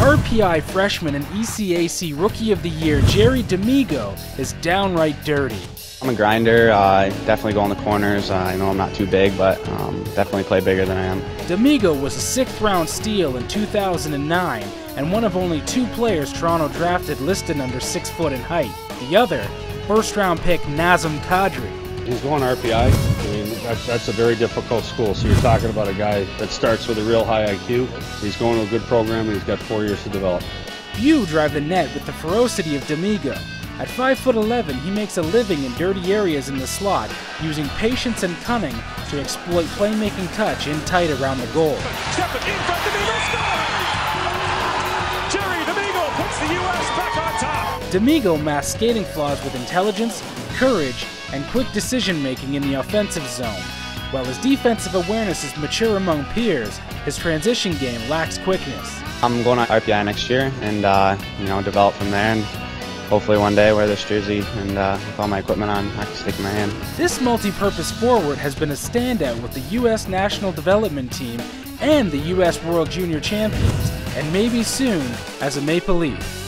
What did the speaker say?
RPI freshman and ECAC Rookie of the Year Jerry D'Amigo is downright dirty. I'm a grinder. Uh, definitely go in the corners. Uh, I know I'm not too big, but um, definitely play bigger than I am. D'Amigo was a sixth round steal in 2009 and one of only two players Toronto drafted listed under six foot in height. The other, first round pick Nazem Kadri. He's going RPI. I mean, that's, that's a very difficult school. So you're talking about a guy that starts with a real high IQ. He's going to a good program and he's got four years to develop. Few drive the net with the ferocity of D'Amigo. At 5'11, he makes a living in dirty areas in the slot, using patience and cunning to exploit playmaking touch in tight around the goal. D'Amigo masks skating flaws with intelligence, courage, and quick decision making in the offensive zone. While his defensive awareness is mature among peers, his transition game lacks quickness. I'm going to RPI next year and uh, you know develop from there and hopefully one day wear this jersey and uh, with all my equipment on I can stick in my hand. This multi-purpose forward has been a standout with the U.S. National Development Team and the U.S. World Junior Champions, and maybe soon as a Maple Leaf.